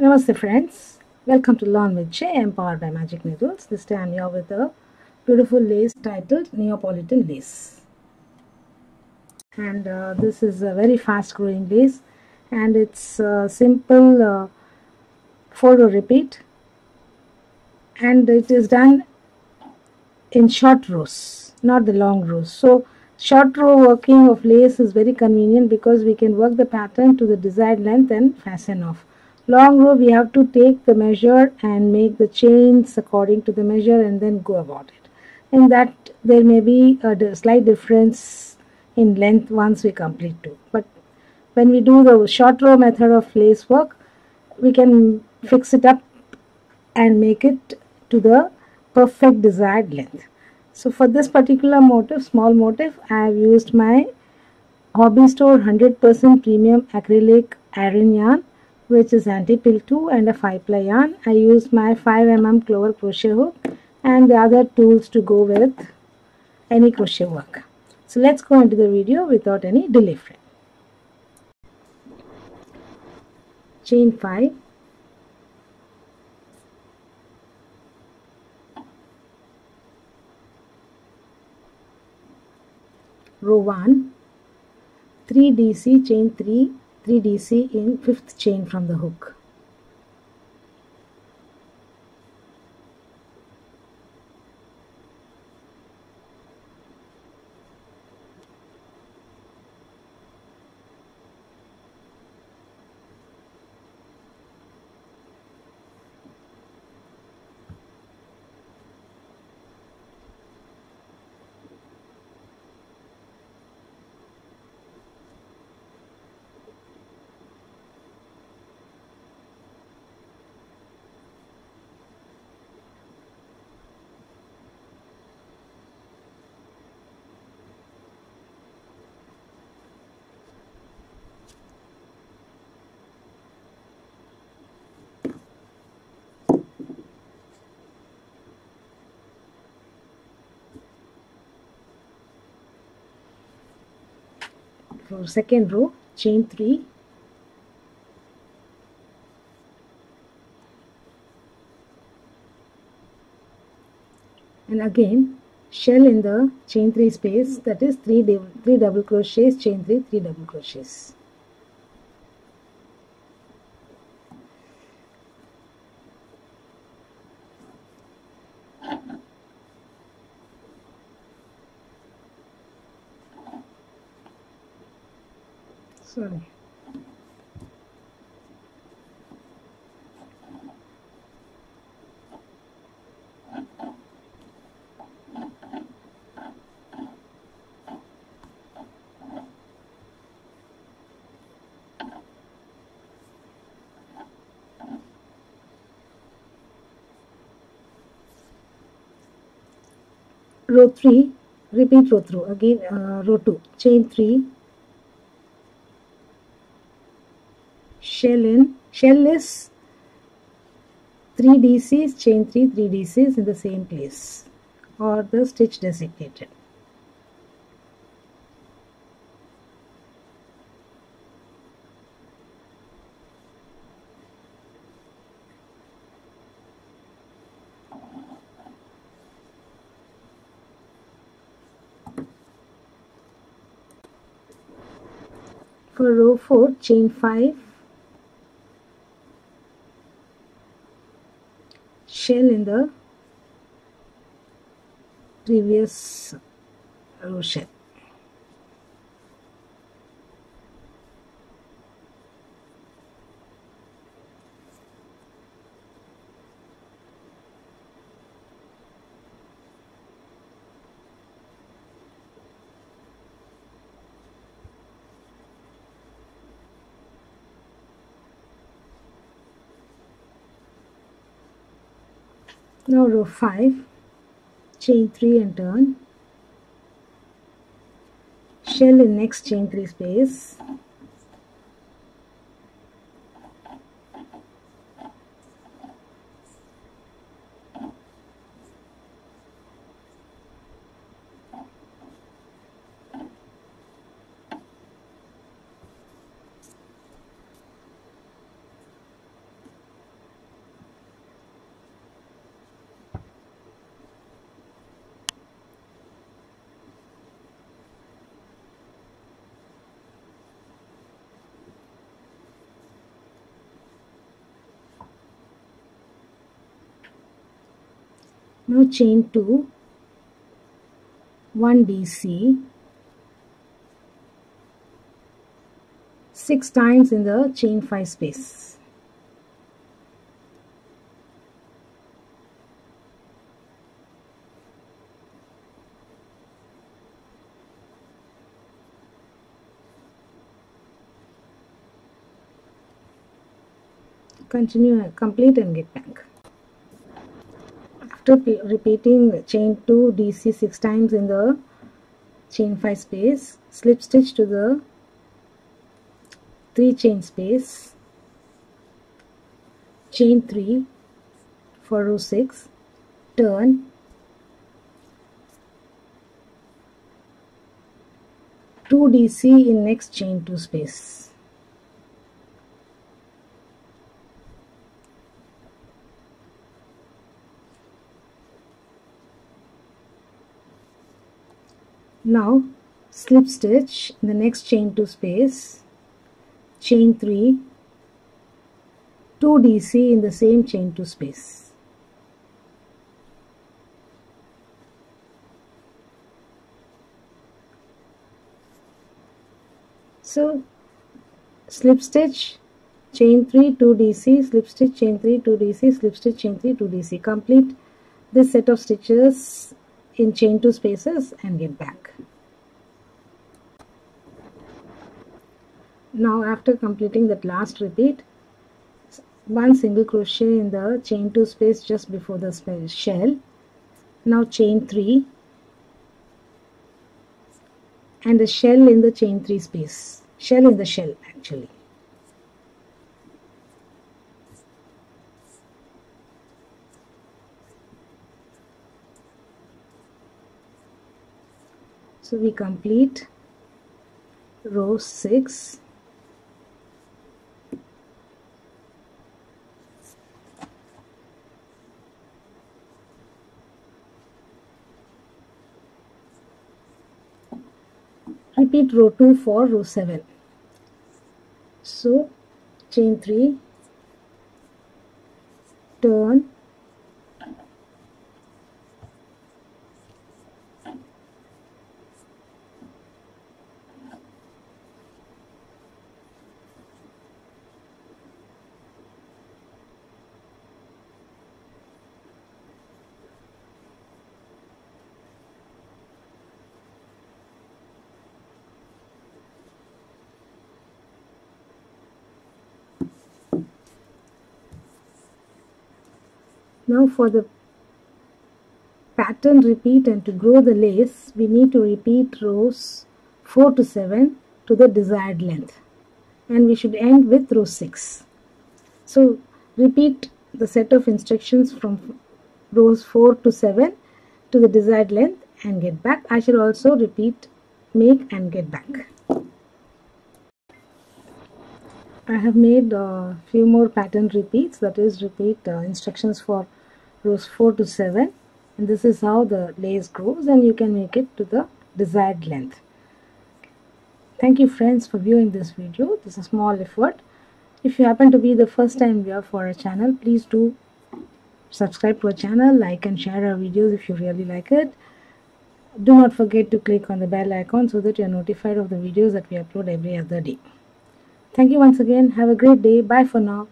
Namaste friends, welcome to Learn with J empowered by Magic Needles. This time I'm here with a beautiful lace titled Neapolitan Lace. And uh, this is a very fast growing lace and it's a simple uh, row repeat and it is done in short rows, not the long rows. So short row working of lace is very convenient because we can work the pattern to the desired length and fasten off long row we have to take the measure and make the chains according to the measure and then go about it. And that there may be a slight difference in length once we complete two. But when we do the short row method of lace work we can fix it up and make it to the perfect desired length. So for this particular motif small motif i have used my hobby store 100% premium acrylic aran yarn which is anti-pill 2 and a 5 ply yarn. I used my 5 mm clover crochet hook and the other tools to go with any crochet work. So let's go into the video without any delay frame. Chain 5 row 1 3 DC chain 3 3 DC in fifth chain from the hook. For second row chain 3 and again shell in the chain 3 space that is 3 3 double crochets chain 3 3 double crochets sorry. Row 3 repeat row through. Again uh, row 2 chain 3 shell in shell is 3 DCs chain 3 3 DCs in the same place or the stitch designated. For row 4 chain 5 shell in the previous row shell. Now row 5 chain 3 and turn. Shell in next chain 3 space now chain 2 1 DC 6 times in the chain 5 space. Continue complete and get back after repeating chain 2 DC 6 times in the chain 5 space slip stitch to the 3 chain space chain 3 for row 6 turn two DC in next chain 2 space now slip stitch in the next chain 2 space. Chain 3 2 DC in the same chain 2 space. So slip stitch chain 3 2 DC slip stitch chain 3 2 DC slip stitch chain 3 2 DC complete this set of stitches in chain two spaces and get back. Now after completing that last repeat, one single crochet in the chain 2 space just before the shell. Now chain 3 and a shell in the chain 3 space. Shell in the shell actually. So we complete row 6 repeat row 2 for row 7 so chain 3 turn Now for the pattern repeat and to grow the lace we need to repeat rows 4 to 7 to the desired length and we should end with row 6. So repeat the set of instructions from rows 4 to 7 to the desired length and get back. I shall also repeat make and get back. I have made a few more pattern repeats that is repeat uh, instructions for rows 4 to 7 and this is how the lace grows and you can make it to the desired length. Thank you friends for viewing this video. This is a small effort. If you happen to be the first time viewer for our channel, please do subscribe to our channel, like and share our videos if you really like it. Do not forget to click on the bell icon so that you are notified of the videos that we upload every other day. Thank you once again. Have a great day. Bye for now.